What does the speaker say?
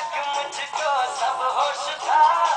सकूं मुझको सब होश था